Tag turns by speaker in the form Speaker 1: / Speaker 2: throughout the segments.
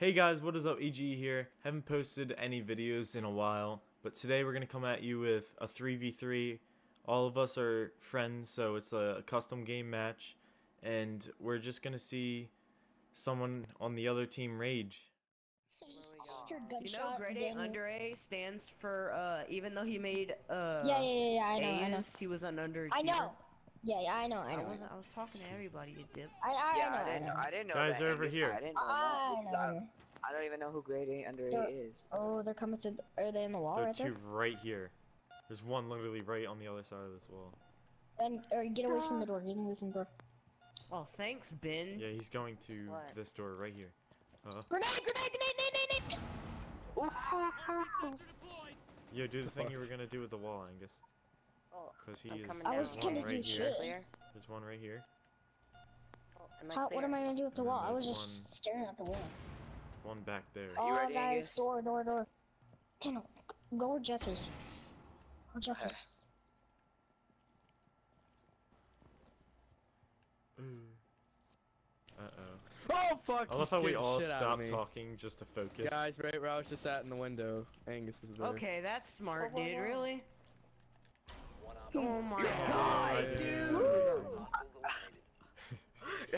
Speaker 1: Hey guys, what is up? EG here. Haven't posted any videos in a while, but today we're going to come at you with a 3v3. All of us are friends, so it's a custom game match, and we're just going to see someone on the other team rage.
Speaker 2: Your
Speaker 3: You know,
Speaker 2: shot,
Speaker 3: grade A under A stands for uh, even though he made uh,
Speaker 2: Yeah, yeah, yeah, yeah, I know, I know.
Speaker 3: He was an under.
Speaker 2: I know. Yeah, yeah, I know, I
Speaker 3: I
Speaker 2: know. I
Speaker 3: was,
Speaker 2: know.
Speaker 3: I was talking to everybody, you dip.
Speaker 2: I, I,
Speaker 4: yeah,
Speaker 2: I know,
Speaker 4: I
Speaker 2: I
Speaker 4: didn't know.
Speaker 2: know.
Speaker 4: I didn't know.
Speaker 1: Guys
Speaker 4: that,
Speaker 1: are over
Speaker 4: Angus.
Speaker 1: here.
Speaker 4: I didn't know
Speaker 2: I
Speaker 4: that.
Speaker 2: know, I
Speaker 4: I,
Speaker 2: know.
Speaker 4: I don't even know who grade A under
Speaker 2: They're-
Speaker 4: A is.
Speaker 2: Oh, they're coming to. Are they in the wall
Speaker 1: There are
Speaker 2: right there?
Speaker 1: two right here. There's one literally right on the other side of this wall.
Speaker 2: Then, or get away from the door. Get away from the door.
Speaker 3: Oh, thanks, Ben.
Speaker 1: Yeah, he's going to
Speaker 4: What?
Speaker 1: this door right here. Uh,
Speaker 2: Grenade! Grenade! Grenade! Grenade! Grenade!
Speaker 1: yo, do the
Speaker 5: The
Speaker 1: thing
Speaker 5: fuck?
Speaker 1: you were going to do with the wall, Angus.
Speaker 4: Oh,
Speaker 1: Because he
Speaker 4: I'm
Speaker 1: is
Speaker 2: I was gonna
Speaker 1: right
Speaker 2: do
Speaker 1: here.
Speaker 2: shit.
Speaker 1: There's one right here.
Speaker 4: Oh, am
Speaker 2: How, what am I gonna do with the
Speaker 1: And
Speaker 2: wall? I was just
Speaker 1: one-
Speaker 2: staring at the wall.
Speaker 1: One back there.
Speaker 2: Oh,
Speaker 4: ready,
Speaker 2: guys,
Speaker 4: Angus?
Speaker 2: door, door, door. Daniel, go where Jeff is. Where Jeff
Speaker 4: Okay.
Speaker 2: is.
Speaker 1: Uh-oh.
Speaker 5: Oh fuck!
Speaker 1: I love how we all
Speaker 5: shit
Speaker 1: stopped talking just to focus.
Speaker 5: Guys, right where I was just at in the window, Angus is there.
Speaker 3: Okay, that's smart,
Speaker 2: Whoa, whoa,
Speaker 3: dude.
Speaker 2: whoa.
Speaker 3: Really? Oh my
Speaker 1: Yeah,
Speaker 3: god, dude!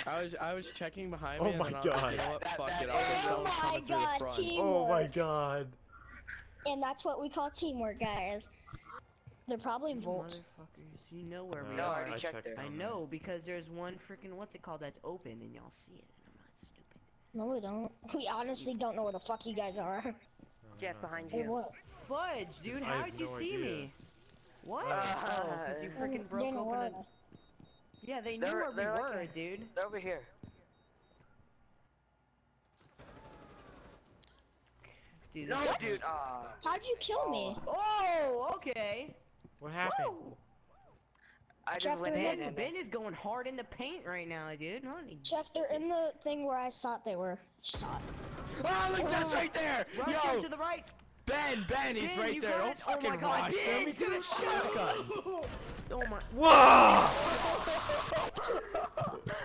Speaker 5: I was I was checking behind
Speaker 1: Oh
Speaker 5: me and
Speaker 1: my
Speaker 5: then I was like,
Speaker 1: God.
Speaker 5: you know what? Fuck it. I'll
Speaker 4: that-
Speaker 5: just
Speaker 2: Oh my
Speaker 5: coming through the
Speaker 2: god,
Speaker 5: front.
Speaker 2: team-
Speaker 1: Oh my god.
Speaker 2: And that's what we call teamwork, guys. They're probably in Vault.
Speaker 3: Motherfuckers, you know where we
Speaker 1: No,
Speaker 4: I
Speaker 3: are.
Speaker 4: already checked it.
Speaker 3: I know because there's one freaking what's it called that's open and y'all see it and I'm not stupid.
Speaker 2: No, we don't. We honestly don't know where the fuck you guys are.
Speaker 1: there.
Speaker 4: Jeff, behind
Speaker 2: Hey,
Speaker 4: you.
Speaker 2: what?
Speaker 3: Fudge, dude, how
Speaker 1: have
Speaker 3: did you
Speaker 1: no
Speaker 3: see
Speaker 1: idea.
Speaker 3: me? What?
Speaker 4: Uh,
Speaker 3: oh, because you freaking broke open a... Yeah, they knew
Speaker 4: They're-
Speaker 3: where we
Speaker 4: they're like
Speaker 3: were,
Speaker 4: a-
Speaker 3: dude.
Speaker 4: They're over here.
Speaker 3: Dude,
Speaker 4: No,
Speaker 3: this is-
Speaker 4: dude. Ah.
Speaker 2: How'd you kill me?
Speaker 3: Oh, okay.
Speaker 1: What happened?
Speaker 3: Woo.
Speaker 4: I
Speaker 2: Jeff,
Speaker 4: just went in and
Speaker 3: ben is going hard in the paint right now, dude. Honey,
Speaker 2: Jeff, they're in the thing where I thought they were. Shot.
Speaker 5: Oh, look, Jeff's right there!
Speaker 3: Rush
Speaker 5: Yo,
Speaker 3: to the right.
Speaker 5: Ben, Ben, he's
Speaker 3: Ben,
Speaker 5: right there. Don't
Speaker 3: it. Oh
Speaker 5: fucking
Speaker 3: God,
Speaker 5: rush
Speaker 3: Ben,
Speaker 5: him. He's got a
Speaker 3: dude.
Speaker 5: shotgun.
Speaker 3: Oh my.
Speaker 1: Whoa!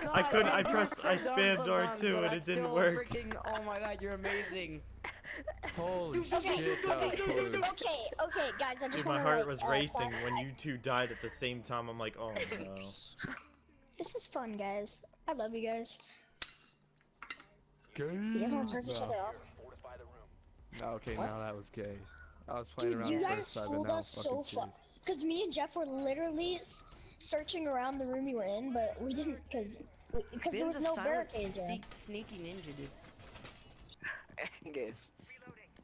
Speaker 1: I couldn't- I pressed-
Speaker 3: so
Speaker 1: I
Speaker 3: dumb
Speaker 1: spammed
Speaker 3: sometimes,
Speaker 1: R2 and it didn't work.
Speaker 3: Freaking, oh my god, you're amazing.
Speaker 5: Holy
Speaker 3: Okay,
Speaker 5: shit, that was close.
Speaker 2: Okay, okay, guys, I just
Speaker 1: Dude, my
Speaker 2: wanna,
Speaker 1: heart
Speaker 2: like,
Speaker 1: was
Speaker 2: uh,
Speaker 1: racing
Speaker 2: clarify-
Speaker 1: when you two died at the same time. I'm like, oh no.
Speaker 2: This is fun, guys. I love you guys.
Speaker 5: Gay.
Speaker 2: You guys want to turn each other off?
Speaker 5: No, Okay,
Speaker 2: What?
Speaker 5: now that was gay. I was playing
Speaker 2: Dude,
Speaker 5: around
Speaker 2: you
Speaker 5: the
Speaker 2: guys
Speaker 5: first side, but
Speaker 2: fooled
Speaker 5: now I'm
Speaker 2: us
Speaker 5: fucking
Speaker 2: so far.
Speaker 5: serious.
Speaker 2: Because me and Jeff were literally s- searching around the room you were in, but we didn't, because because there was
Speaker 3: a
Speaker 2: no
Speaker 3: silent,
Speaker 2: barricades around.
Speaker 3: sneak, sneaky ninja, dude.
Speaker 4: Angus.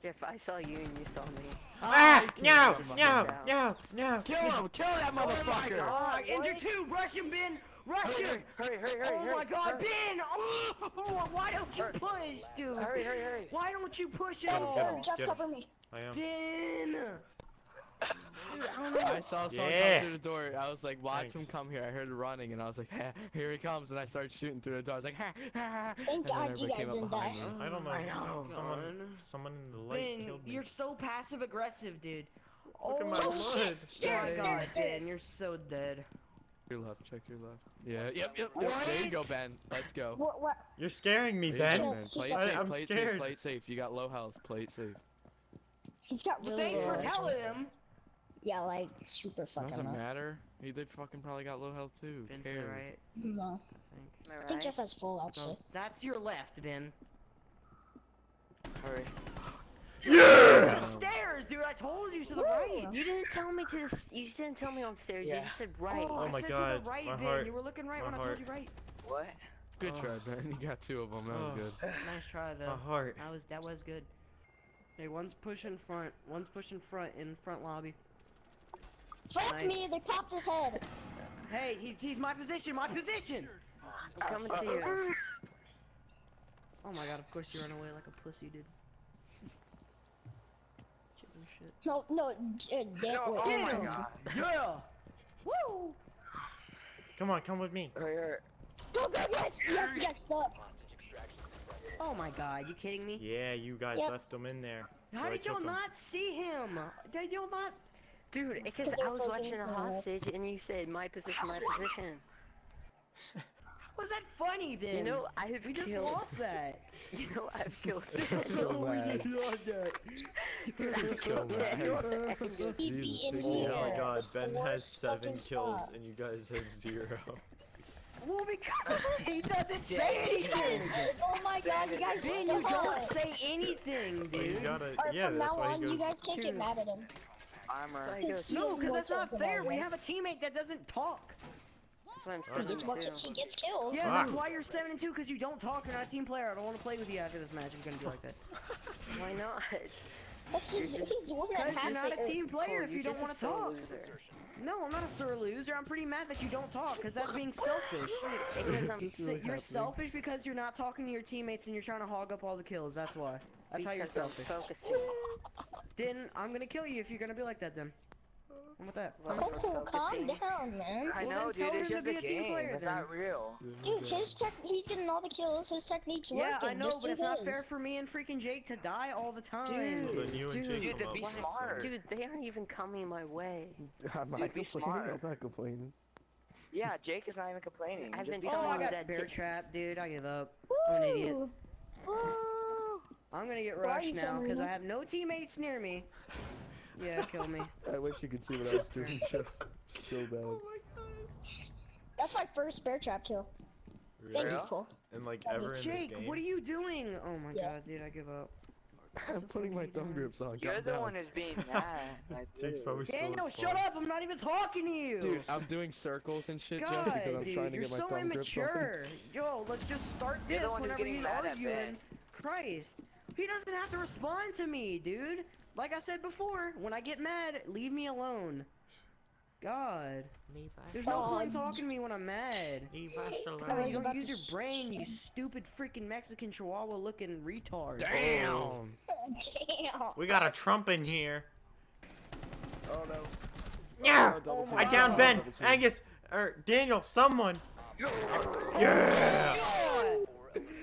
Speaker 4: Jeff, I saw you and you saw me.
Speaker 1: Ah! No! No! No! No!
Speaker 5: Kill him! Kill that motherfucker!
Speaker 3: Oh,
Speaker 4: God,
Speaker 3: injured two! Rush him, Ben! Rush
Speaker 4: Hurry, hurry, hurry, hurry,
Speaker 3: Oh
Speaker 4: hurry,
Speaker 3: my god,
Speaker 4: hurry.
Speaker 3: Ben! Oh, why don't you
Speaker 4: Hurry.
Speaker 3: push, dude?
Speaker 4: Hurry, hurry, hurry.
Speaker 3: Why don't you push at
Speaker 1: Get him,
Speaker 3: all?
Speaker 1: get him.
Speaker 2: Jeff, cover me.
Speaker 1: I am.
Speaker 3: Ben! Dude, I.
Speaker 5: I saw someone
Speaker 1: Yeah.
Speaker 5: come through the door. I was like, watch him come here. I heard it running, and I was like, ha, here he comes. And I started shooting through the door. I was like, ha, ha.
Speaker 2: Thank
Speaker 5: and then
Speaker 2: God you guys
Speaker 5: came up
Speaker 2: didn't
Speaker 5: behind
Speaker 2: die.
Speaker 5: me.
Speaker 1: I don't know.
Speaker 3: I know,
Speaker 1: Someone, someone in the light
Speaker 3: Ben,
Speaker 1: killed me.
Speaker 3: you're so passive aggressive, dude.
Speaker 1: Look at my
Speaker 3: oh,
Speaker 2: Oh,
Speaker 1: blood.
Speaker 2: shit.
Speaker 3: Oh my god. Ben, you're so dead.
Speaker 5: Your left. Check your left. Yeah. Yep. Yep. yep. There you go, Ben. Let's go.
Speaker 2: What, what?
Speaker 1: You're scaring me,
Speaker 5: There you go,
Speaker 1: Ben.
Speaker 5: Ben. Play it
Speaker 2: I-
Speaker 5: safe.
Speaker 1: I'm
Speaker 5: play it
Speaker 1: scared.
Speaker 5: safe. Play it safe. You got low health. Play it safe.
Speaker 2: He's got
Speaker 3: Well,
Speaker 2: really
Speaker 3: thanks
Speaker 2: low
Speaker 3: for telling him.
Speaker 2: Yeah, like, super fucking
Speaker 5: Doesn't
Speaker 2: low.
Speaker 5: matter. He they fucking probably got low health too. Who
Speaker 3: Ben's
Speaker 5: cares? Mm-hmm.
Speaker 3: right,
Speaker 2: No.
Speaker 3: I think.
Speaker 4: Am
Speaker 2: I
Speaker 4: I
Speaker 2: think? Jeff has full, actually.
Speaker 3: No, that's your left, Ben.
Speaker 4: Hurry.
Speaker 1: Yeah!
Speaker 3: Stairs, dude. I told you to the
Speaker 2: Woo!
Speaker 3: right.
Speaker 4: You didn't tell me to. s- You didn't tell me on stairs.
Speaker 3: Yeah.
Speaker 4: You just said right.
Speaker 3: Oh,
Speaker 1: Oh
Speaker 3: I
Speaker 1: my
Speaker 3: said
Speaker 1: God,
Speaker 3: to the right,
Speaker 1: my
Speaker 3: Ben.
Speaker 1: heart-
Speaker 3: You were looking right
Speaker 1: my
Speaker 3: when I told you right.
Speaker 4: What?
Speaker 5: Good
Speaker 1: Oh.
Speaker 5: try, Ben. You got two of them. That was
Speaker 1: Oh.
Speaker 5: good.
Speaker 3: Nice try, though.
Speaker 1: My heart.
Speaker 3: That was that was good. Hey, one's pushing front. One's pushing front in front lobby.
Speaker 2: Fuck
Speaker 3: Nice.
Speaker 2: me, they popped his head.
Speaker 3: Hey, he's he's my position. My position.
Speaker 4: I'm coming to you.
Speaker 3: Oh my god! Of course you run away like a pussy, dude. Chicken shit.
Speaker 2: No, no, uh, Dan,
Speaker 4: No,
Speaker 2: wait,
Speaker 4: oh
Speaker 2: Dan,
Speaker 4: my god.
Speaker 3: Yeah. Woo!
Speaker 1: Come on, come with me.
Speaker 4: Hurry, hurry.
Speaker 2: Go, go, yes, yes, yes, stop.
Speaker 3: Oh my god! You kidding me?
Speaker 1: Yeah, you guys
Speaker 2: Yep.
Speaker 1: left him in there.
Speaker 3: How
Speaker 1: so
Speaker 3: did y'all not see him? Did y'all not?
Speaker 4: Dude, because I was watching a hostage and you said my position, my position.
Speaker 3: Was that funny, Ben?
Speaker 4: You know, I've
Speaker 3: we just
Speaker 4: killed.
Speaker 3: lost that.
Speaker 4: You know, I've killed.
Speaker 5: So
Speaker 3: oh,
Speaker 5: mad.
Speaker 3: we lost that.
Speaker 4: Dude, I'm
Speaker 5: So
Speaker 4: so
Speaker 5: mad.
Speaker 4: mad.
Speaker 5: Jesus,
Speaker 2: in
Speaker 1: Oh
Speaker 2: here.
Speaker 1: Oh
Speaker 5: my
Speaker 1: god,
Speaker 2: It's the
Speaker 1: Ben has seven kills
Speaker 2: spot.
Speaker 1: and you guys have zero.
Speaker 3: Well, because he doesn't say anything.
Speaker 2: Oh my god, you guys
Speaker 3: Ben, you don't say anything,
Speaker 1: But you
Speaker 3: dude.
Speaker 1: gotta,
Speaker 2: Or
Speaker 1: yeah,
Speaker 2: from
Speaker 1: that's
Speaker 2: now
Speaker 1: why
Speaker 2: on,
Speaker 1: he
Speaker 2: you guys can't get mad at him.
Speaker 4: Armor.
Speaker 2: Dude,
Speaker 4: That's
Speaker 2: he
Speaker 3: No, because that's not fair. We have a teammate that doesn't talk.
Speaker 4: What I'm
Speaker 1: Alright.
Speaker 2: He gets, more,
Speaker 4: too.
Speaker 2: he gets kills.
Speaker 3: Yeah,
Speaker 1: Fuck.
Speaker 3: that's why you're seven and two. Because you don't talk. You're not a team player. I don't want to play with you after this match. If you're gonna be like that.
Speaker 4: Why not?
Speaker 2: He's, he's winning
Speaker 3: Because you're not a team player
Speaker 4: Cole,
Speaker 3: if
Speaker 4: you're
Speaker 3: don't want to talk.
Speaker 4: loser.
Speaker 3: No, I'm not a sore loser. I'm pretty mad that you don't talk. Because that's being selfish.
Speaker 4: Because I'm
Speaker 5: Just
Speaker 3: So
Speaker 5: really
Speaker 3: you're selfish because you're not talking to your teammates and you're trying to hog up all the kills. That's why. That's how you're selfish.
Speaker 4: focusing.
Speaker 3: Then I'm gonna kill you if you're gonna be like that. Then. How about that?
Speaker 4: Well,
Speaker 2: Cool, calm
Speaker 4: focusing.
Speaker 2: down, man.
Speaker 6: I know,
Speaker 3: then tell
Speaker 6: dude. It's just a
Speaker 3: a
Speaker 6: game.
Speaker 3: player,
Speaker 6: It's
Speaker 3: then.
Speaker 6: not real.
Speaker 2: Dude, his tech, he's getting all the kills. His technique's working.
Speaker 3: Yeah, I know,
Speaker 2: Just
Speaker 3: but it's not fair for me and freaking Jake to die all the time.
Speaker 4: Dude.
Speaker 1: Well, then you and
Speaker 4: Dude,
Speaker 1: Jake
Speaker 6: dude, be
Speaker 1: up,
Speaker 6: smart.
Speaker 4: Dude, they aren't even coming my way.
Speaker 5: I'm not
Speaker 6: Dude, be
Speaker 5: complaining.
Speaker 6: smart.
Speaker 5: I'm not complaining.
Speaker 6: Yeah, Jake is not even complaining.
Speaker 4: I've
Speaker 6: Just
Speaker 4: been
Speaker 6: be
Speaker 3: Oh, I got
Speaker 4: that
Speaker 3: bear trap, dude. I give up. I'm an idiot.
Speaker 2: Woo. Woo.
Speaker 3: I'm gonna get rushed now because? I have no teammates near me. Yeah, kill me.
Speaker 5: I wish you could see what I was doing. So, so bad.
Speaker 1: Oh my god.
Speaker 2: That's my first bear trap kill. Thank
Speaker 1: Really?
Speaker 2: you, Cole.
Speaker 1: And like
Speaker 2: Hey,
Speaker 1: ever in
Speaker 3: Jake,
Speaker 1: this game.
Speaker 3: what are you doing? Oh my
Speaker 2: Yeah.
Speaker 3: god, dude, I give up.
Speaker 5: I'm putting my thumb grips on.
Speaker 6: You're
Speaker 5: calm
Speaker 6: the
Speaker 5: down.
Speaker 6: one who's being mad. I
Speaker 1: Jake's
Speaker 6: do.
Speaker 1: probably still
Speaker 3: Daniel,
Speaker 1: in
Speaker 3: shut up! I'm not even talking to you.
Speaker 5: Dude, I'm doing circles and shit, Jeff, because I'm
Speaker 3: dude,
Speaker 5: trying to
Speaker 3: you're
Speaker 5: get my
Speaker 3: so
Speaker 5: thumb grips on.
Speaker 3: immature. Yo, let's just start this whenever
Speaker 6: getting
Speaker 3: he's arguing. Christ, he doesn't have to respond to me, dude. Like I said before, when I get mad, leave me alone. God, there's no point in talking to me when I'm mad.
Speaker 2: I
Speaker 3: God,
Speaker 2: was
Speaker 3: you don't use your brain, you stupid freaking Mexican chihuahua-looking retard.
Speaker 5: Damn!
Speaker 2: Damn.
Speaker 1: We got a Trump in here.
Speaker 5: Oh no.
Speaker 1: Yeah!
Speaker 5: Oh, double
Speaker 2: Oh
Speaker 5: team.
Speaker 1: I downed Ben! Angus! Or Daniel, someone! Yeah!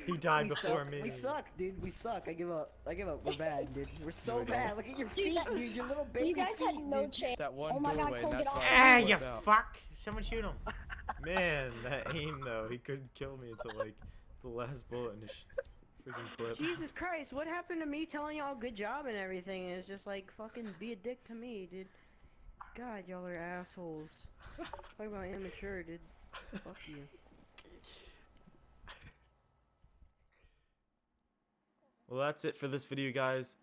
Speaker 3: God.
Speaker 1: He died
Speaker 3: we
Speaker 1: before
Speaker 3: suck.
Speaker 1: me.
Speaker 3: We suck, dude. We suck. I give up. I give up. We're bad, dude. We're so
Speaker 5: we
Speaker 3: bad. Look at your feet,
Speaker 2: that-
Speaker 3: dude. Your little baby
Speaker 2: You guys had no
Speaker 3: dude.
Speaker 2: chance.
Speaker 5: That one
Speaker 2: Oh my
Speaker 5: doorway,
Speaker 2: Cole,
Speaker 5: and
Speaker 2: get
Speaker 5: that's
Speaker 1: Ah, you
Speaker 5: out.
Speaker 1: fuck! Someone shoot him. Man, that aim though, he couldn't kill me until like the last bullet in his freaking clip.
Speaker 3: Jesus Christ, what happened to me telling y'all good job and everything? And it's just like fucking be a dick to me, dude. God, y'all are assholes. Talk about immature, dude. Fuck you.
Speaker 1: Well, that's it for this video, guys.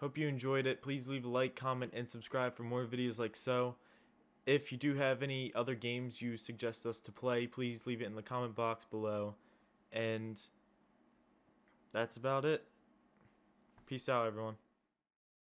Speaker 1: Hope you enjoyed it. Please leave a like, comment, and subscribe for more videos like so. If you do have any other games you suggest us to play, please leave it in the comment box below. And that's about it. Peace out, everyone.